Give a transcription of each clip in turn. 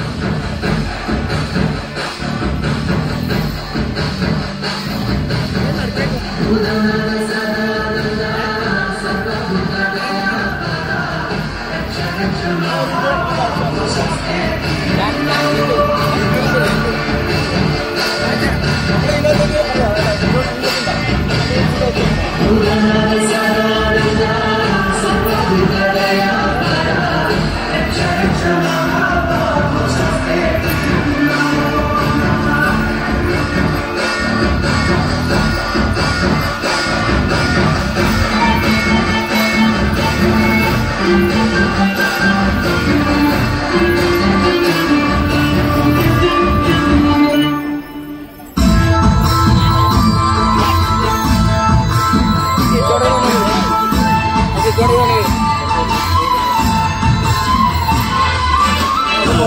Thank you.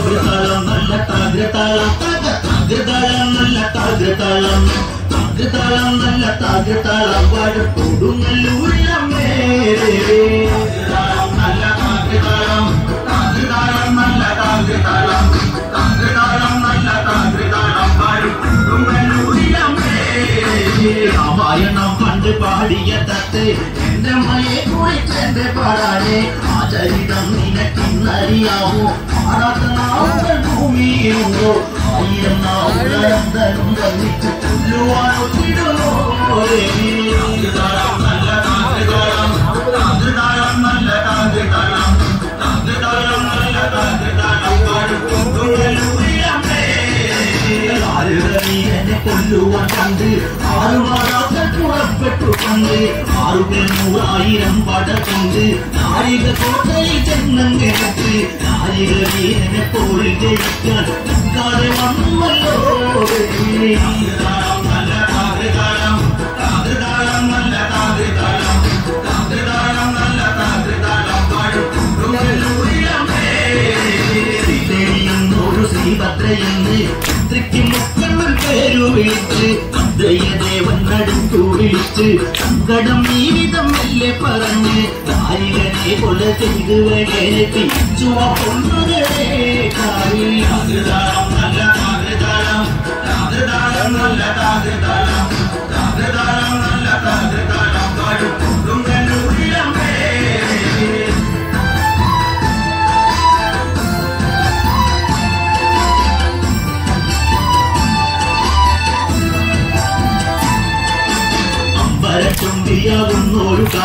தாளம் நல்ல தாந்திர தாளம் தாந்திர தாளம் நல்ல தாந்திர தாளம் தாந்திர தாளம் நல்ல தாந்திர தாளம் வாழ கொடுங்கள் உள்ளமே நல்ல தாந்திர தாளம் தாந்திர தாளம் நல்ல தாந்திர தாளம் தாந்திர தாளம் நல்ல தாந்திர தாளம் வாழ கொடுங்கள் உள்ளமே ராமாயணம் பண்டு பாடிய தத்தை എന്റെ മയെ കുറിച്ച് എന്റെ പാടാനെ ആചരിതം നിനക്കിന്നറിയാമോ കൊല്ലുവാൻ കണ്ട് ஒரு நூறாயிரம் பட கொண்டு நாரிக கோட்டை தென்னங்கெடுத்து நாரிக வீரன போல் ஜெயிக்க மன்னல்லோ പിടിച്ച് സങ്കടം ജീവിതം മെല്ലെ പറഞ്ഞ് നാരികനെ കൊല തിരുവഴേ ചുവപ്പൊന്നുകളെ കാവിൽ താതൃതാളം നല്ല താതൃതാളം താതൃതാളം നല്ല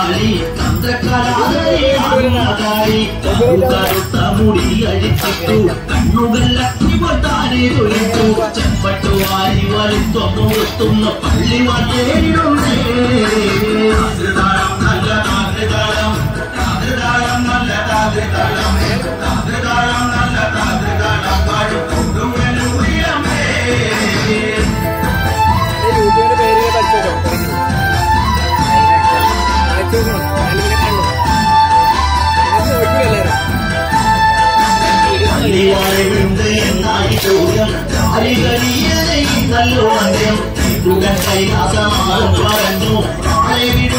കാളി ചന്ദ്രക്കലാതായി കറുത്ത മുടി അഴിച്ചിട്ടു കണ്ണുകളാനെ തൊഴിച്ചു ചെമ്പട്ടു വാരി വലുത്തൊന്നു എത്തുന്ന പള്ളി വന്നേരുണ്ട് നല്ല താതൃതാളം താതൃതാളം നല്ല താതൃതാളം താതൃതാളം നല്ല താതൃതാളം പാടുകൊണ്ടുവരും வேண்டும் அறிகரியதை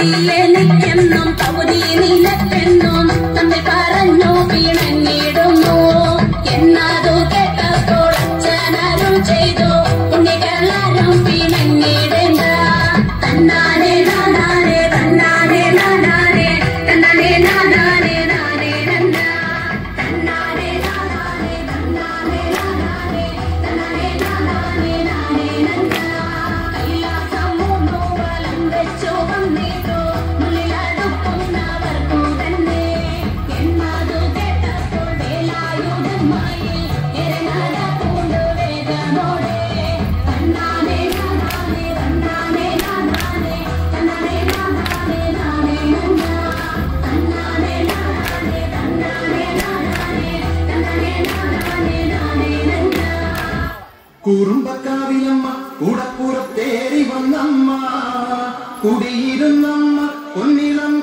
നെയ്യേ നിൽക്കേ കുടിയിരുന്നമ്മ ഒന്നിലം